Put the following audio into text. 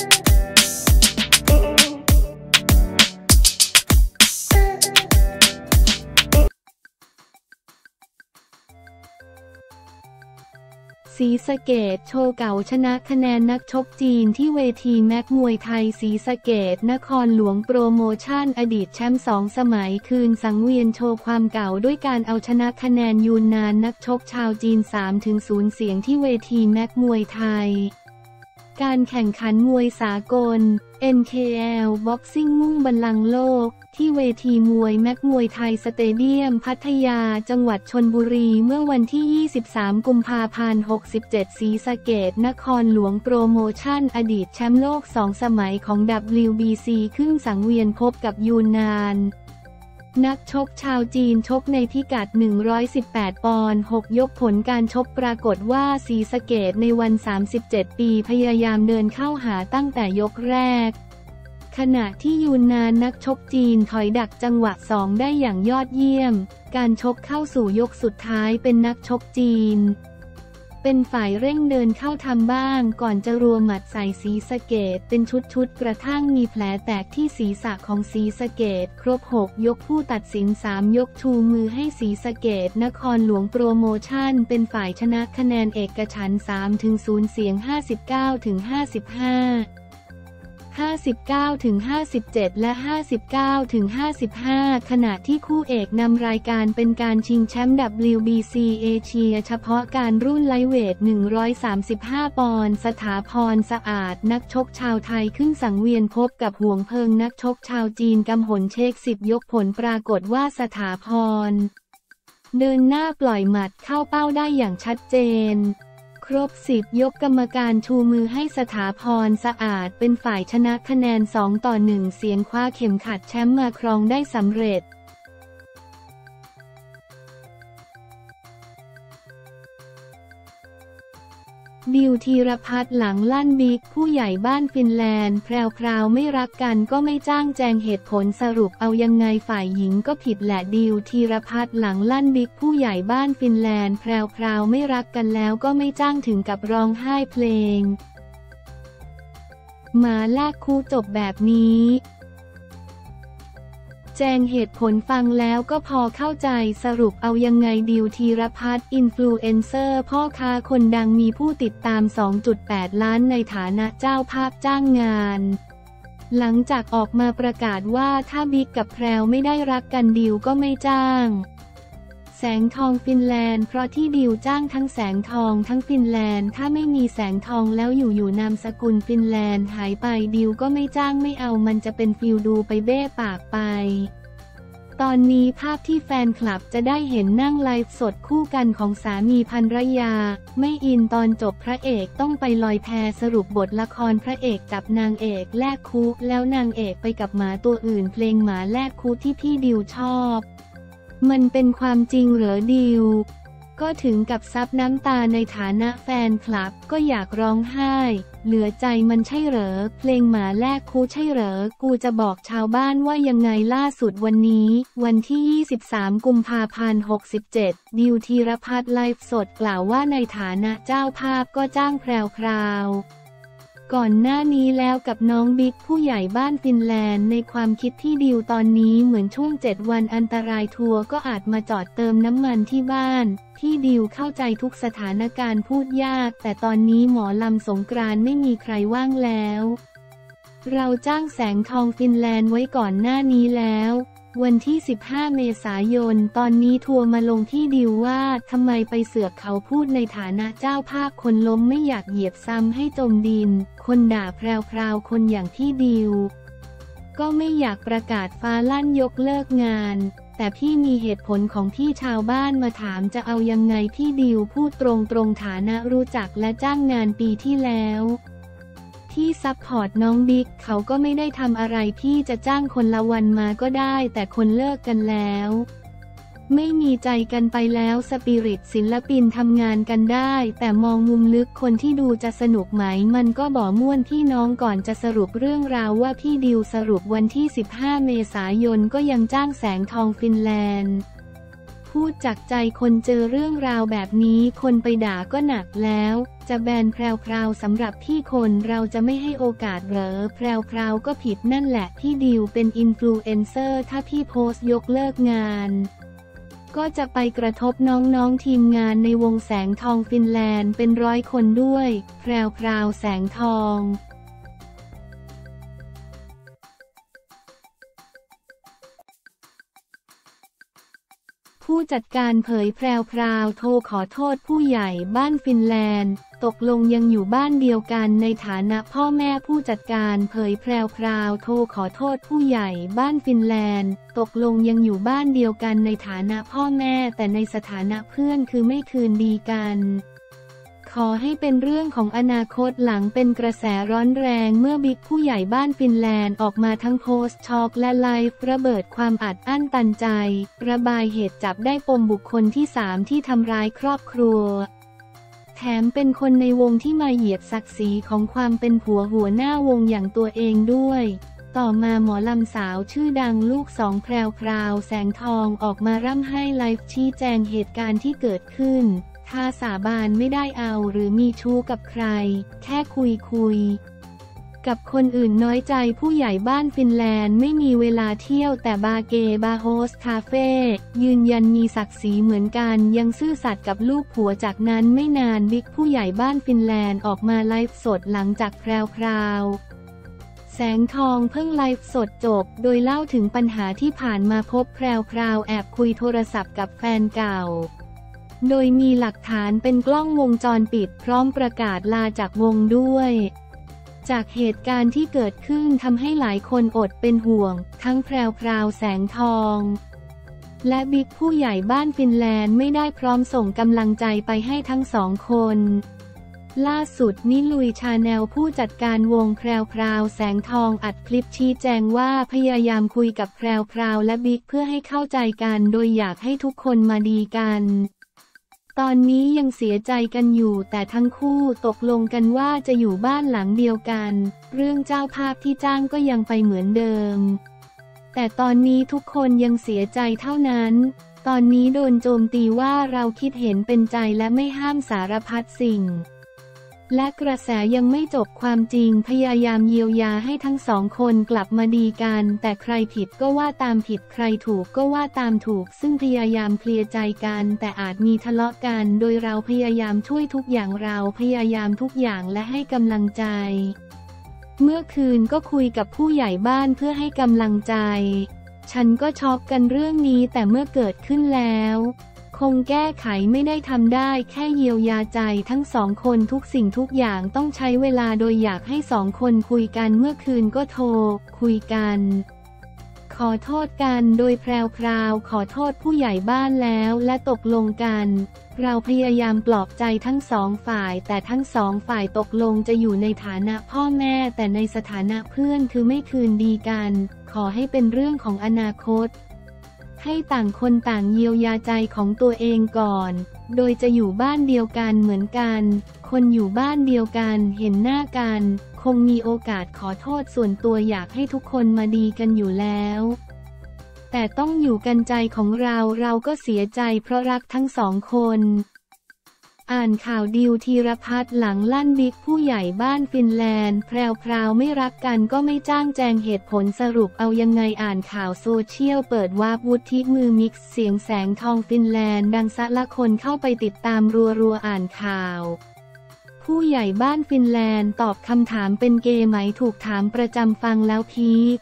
สีสะเกตโชว์เก่าชนะคะแนนนักชกจีนที่เวทีแม็กมวยไทยสีสะเกตนครหลวงโปรโมชั่นอดีตแชมป์สองสมัยคืนสังเวียนโชว์ความเก่าด้วยการเอาชนะคะแนนยูนนานนักชกชาวจีน 3-0 เสียงที่เวทีแม็กมวยไทย การแข่งขันมวยสากล NKL Boxing มุ่งบัลลังก์โลก ที่เวทีมวยแม็กมวยไทยสเตเดียม พัทยา จังหวัดชนบุรีเมื่อวันที่ 23 กุมภาพันธ์ 67 สีสะเกตนครหลวงโปรโมชั่น อดีตแชมป์โลกสองสมัยของ WBC ขึ้นสังเวียนพบกับยูนนาน นักชกชาวจีนชกในพิกัด 118 ปอนด์ 6 ยกผลการชกปรากฏว่าสีสเกตในวัน 37 ปีพยายามเดินเข้าหาตั้งแต่ยกแรก ขณะที่ยูนนานนักชกจีนถอยดักจังหวะสองได้อย่างยอดเยี่ยม การชกเข้าสู่ยกสุดท้ายเป็นนักชกจีน เป็นฝ่ายเร่งเดินเข้าทำบ้าง ก่อนจะรัวหมัดใส่สีสะเกต เป็นชุดๆ กระทั่งมีแผลแตกที่ศีรษะของสีสะเกต ครบ 6 ยกผู้ตัดสิน 3 ยกชูมือให้สีสะเกต นครหลวงโปรโมชั่น เป็นฝ่ายชนะคะแนนเอกฉันท์3-0 เสียง 59-55 59ถึง57 และ 59ถึง55 ขณะที่คู่เอกนำรายการเป็นการชิงแชมป์ WBC เอเชียเฉพาะการรุ่นไลเวท 135 ปอนด์สถาพรสะอาดนักชกชาวไทยขึ้นสังเวียนพบกับห่วงเพิงนักชกชาวจีนกำหนเชคสิบยกผลปรากฏว่าสถาพรเดินหน้าปล่อยหมัดเข้าเป้าได้อย่างชัดเจน ครบสิบยกกรรมการชูมือให้สถาพรสะอาดเป็นฝ่ายชนะคะแนน 2 ต่อ 1 เสียงคว้าเข็มขัดแชมป์มาครองได้สำเร็จ ดิวธีรพัฒน์หลังลั่นบิ๊กผู้ใหญ่บ้านฟินแลนด์ แพรวๆไม่รักกันก็ไม่จ้างแจงเหตุผลสรุปเอายังไงฝ่ายหญิงก็ผิดแหละดิวธีรพัฒน์หลังลั่นบิ๊กผู้ใหญ่บ้านฟินแลนด์ แพรวๆไม่รักกันแล้วก็ไม่จ้างถึงกับร้องไห้เพลง มาแลกคู่จบแบบนี้ แจงเหตุผลฟังแล้วก็พอเข้าใจสรุปเอายังไงดิวธีรพัฒน์อินฟลูเอนเซอร์พ่อค้าคนดังมีผู้ติดตาม 2.8 ล้านในฐานะเจ้าภาพจ้างงาน หลังจากออกมาประกาศว่าถ้าบิ๊กกับแพรวไม่ได้รักกันดิวก็ไม่จ้าง แสงทองฟินแลนด์ เพราะที่ดิวจ้างทั้งแสงทองทั้งฟินแลนด์ ถ้าไม่มีแสงทองแล้วอยู่ๆนามสกุลฟินแลนด์หายไปดิวก็ไม่จ้างไม่เอามันจะเป็นฟิลดูไปเบ้ปากไป ตอนนี้ภาพที่แฟนคลับจะได้เห็นนั่งไลฟ์สดคู่กันของสามีภรรยา ไม่อินตอนจบพระเอกต้องไปลอยแพสรุปบทละครพระเอกจับนางเอกแลกคุกแล้วนางเอกไปกับหมาตัวอื่นเพลงหมาแลกคุกที่พี่ดิวชอบ มันเป็นความจริงเหรอดิว ก็ถึงกับซับน้ำตาในฐานะแฟนคลับ ก็อยากร้องไห้ เหลือใจมันใช่เหรอ เพลงหมาแลกคูใช่เหรอ กูจะบอกชาวบ้านว่ายังไงล่าสุดวันนี้ วันที่ 23 กุมภาพันธ์ 67 ดิวธีรพัฒน์ไลฟ์สดกล่าวว่าในฐานะเจ้าภาพก็จ้างแพรวพราว ก่อนหน้านี้แล้วกับน้องบิ๊กผู้ใหญ่บ้านฟินแลนด์ในความคิดที่ดิวตอนนี้เหมือนช่วงเจ็ดวันอันตรายทัวร์ก็อาจมาจอดเติมน้ำมันที่บ้าน ที่ดิวเข้าใจทุกสถานการณ์พูดยาก แต่ตอนนี้หมอลำสงกรานไม่มีใครว่างแล้ว เราจ้างแสงทองฟินแลนด์ไว้ก่อนหน้านี้แล้ว วันที่ 15 เมษายน ตอนนี้ทัวร์มาลงที่ดิวว่าทำไมไปเสือกเขาพูดในฐานะเจ้าภาพคนล้มไม่อยากเหยียบซ้ำให้จมดิน คนด่าแพรวๆคนอย่างที่ดิว ก็ไม่อยากประกาศฟ้าลั่นยกเลิกงาน แต่พี่มีเหตุผลของที่ชาวบ้านมาถามจะเอายังไงพี่ดิวพูดตรงๆฐานะรู้จักและจ้างงานปีที่แล้ว ที่ support น้องบิ๊กเขาก็ไม่ได้ทำอะไรพี่จะจ้างคนละวันมาก็ได้ แต่คนเลิกกันแล้ว ไม่มีใจกันไปแล้วสปิริตศิลปินทำงานกันได้ แต่มองมุมลึกคนที่ดูจะสนุกไหม มันก็บ่ม่วนพี่น้องก่อนจะสรุปเรื่องราวว่าพี่ดิวสรุปวันที่ 15 เมษายนก็ยังจ้างแสงทองฟินแลนด์ พูดจากใจคนเจอเรื่องราวแบบนี้คนไปด่าก็หนักแล้ว จะแบนแพรวๆสำหรับที่คนเราจะไม่ให้โอกาสเหรอแพรวๆก็ผิดนั่นแหละที่ดิวเป็นอินฟลูเอนเซอร์ถ้าพี่โพสต์ยกเลิกงาน ก็จะไปกระทบน้องๆทีมงานในวงแสงทองฟินแลนด์เป็นร้อยคนด้วย แพรวๆแสงทอง ผู้จัดการเผยแพรวพราวโทรขอโทษผู้ใหญ่บ้านฟินแลนด์ ตกลงยังอยู่บ้านเดียวกันในฐานะพ่อแม่ผู้จัดการเผยแพรวพราวโทรขอโทษผู้ใหญ่บ้านฟินแลนด์ ตกลงยังอยู่บ้านเดียวกันในฐานะพ่อแม่แต่ในสถานะเพื่อนคือไม่คืนดีกัน ขอให้เป็นเรื่องของอนาคตหลังเป็นกระแสร้อนแรงเมื่อบิ๊กผู้ใหญ่บ้านฟินแลนด์ออกมาทั้งโพสต์ช็อกและไลฟ์ระเบิดความอัดอั้นตันใจ ระบายเหตุจับได้ปมบุคคลที่สามที่ทำร้ายครอบครัว แถมเป็นคนในวงที่มาเหยียบศักดิ์ศรีของความเป็นผัวหัวหน้าวงอย่างตัวเองด้วยต่อมาหมอลำสาวชื่อดังลูกสองแพรวพราวแสงทองออกมาร่ำให้ไลฟ์ชี้แจงเหตุการณ์ที่เกิดขึ้น ถ้าสาบานไม่ได้เอาหรือมีชู้กับใคร แค่คุยคุย กับคนอื่นน้อยใจผู้ใหญ่บ้านฟินแลนด์ไม่มีเวลาเที่ยวแต่บาร์เกย์บาร์โฮสต์คาเฟ่ยืนยันมีศักดิ์ศรีเหมือนกันยังซื่อสัตย์กับลูกผัวจากนั้นไม่นานบิ๊กผู้ใหญ่บ้านฟินแลนด์ออกมาไลฟ์สดหลังจากแพรวพราวแสงทองเพิ่งไลฟ์สดจบ โดยเล่าถึงปัญหาที่ผ่านมาพบแพรวพราวแอบคุยโทรศัพท์กับแฟนเก่า โดยมีหลักฐานเป็นกล้องวงจรปิดพร้อมประกาศลาจากวงด้วย จากเหตุการณ์ที่เกิดขึ้นทำให้หลายคนอดเป็นห่วง ทั้งแพรวพราวแสงทอง และบิ๊กผู้ใหญ่บ้านฟินแลนด์ไม่ได้พร้อมส่งกำลังใจไปให้ทั้งสองคน ล่าสุดนิลุยชาแนลผู้จัดการวงแพรวพราวแสงทองอัดคลิปชี้แจงว่าพยายามคุยกับแพรวพราวและบิ๊กเพื่อให้เข้าใจกันโดยอยากให้ทุกคนมาดีกัน ตอนนี้ยังเสียใจกันอยู่แต่ทั้งคู่ตกลงกันว่าจะอยู่บ้านหลังเดียวกัน เรื่องเจ้าภาพที่จ้างก็ยังไปเหมือนเดิม แต่ตอนนี้ทุกคนยังเสียใจเท่านั้น ตอนนี้โดนโจมตีว่าเราคิดเห็นเป็นใจและไม่ห้ามสารพัดสิ่ง และกระแสยังไม่จบความจริงพยายามเยียวยาให้ทั้งสองคนกลับมาดีกัน แต่ใครผิดก็ว่าตามผิดใครถูกก็ว่าตามถูก ซึ่งพยายามเคลียร์ใจกัน แต่อาจมีทะเลาะกัน โดยเราพยายามช่วยทุกอย่างเราพยายามทุกอย่างและให้กำลังใจ เมื่อคืนก็คุยกับผู้ใหญ่บ้านเพื่อให้กำลังใจ ฉันก็ช็อกกันเรื่องนี้แต่เมื่อเกิดขึ้นแล้ว คงแก้ไขไม่ได้ทำได้แค่เยียวยาใจทั้งสองคนทุกสิ่งทุกอย่างต้องใช้เวลาโดยอยากให้สองคนคุยกันเมื่อคืนก็โทร คุยกัน ขอโทษกันโดยแพรวพราวขอโทษผู้ใหญ่บ้านแล้วและตกลงกัน เราพยายามปลอบใจทั้งสองฝ่าย แต่ทั้งสองฝ่ายตกลงจะอยู่ในฐานะพ่อแม่ แต่ในสถานะเพื่อนคือไม่คืนดีกัน ขอให้เป็นเรื่องของอนาคต ให้ต่างคนต่างเยียวยาใจของตัวเองก่อน โดยจะอยู่บ้านเดียวกันเหมือนกัน คนอยู่บ้านเดียวกันเห็นหน้ากัน คงมีโอกาสขอโทษส่วนตัวอยากให้ทุกคนมาดีกันอยู่แล้ว แต่ต้องอยู่กันใจของเราเราก็เสียใจเพราะรักทั้งสองคน อ่านข่าวดิวธีรพัฒน์หลังลั่นบิ๊กผู้ใหญ่บ้านฟินแลนด์ แพรวๆไม่รักกันก็ไม่จ้างแจงเหตุผลสรุปเอายังไงอ่านข่าวโซเชียลเปิดวาบวุฒิมือมิกซ์เสียงแสงทองฟินแลนด์ ดังซะละคนเข้าไปติดตามรัวๆอ่านข่าว ผู้ใหญ่บ้านฟินแลนด์ตอบคำถามเป็นเกย์ไหมถูกถามประจำฟังแล้วพีค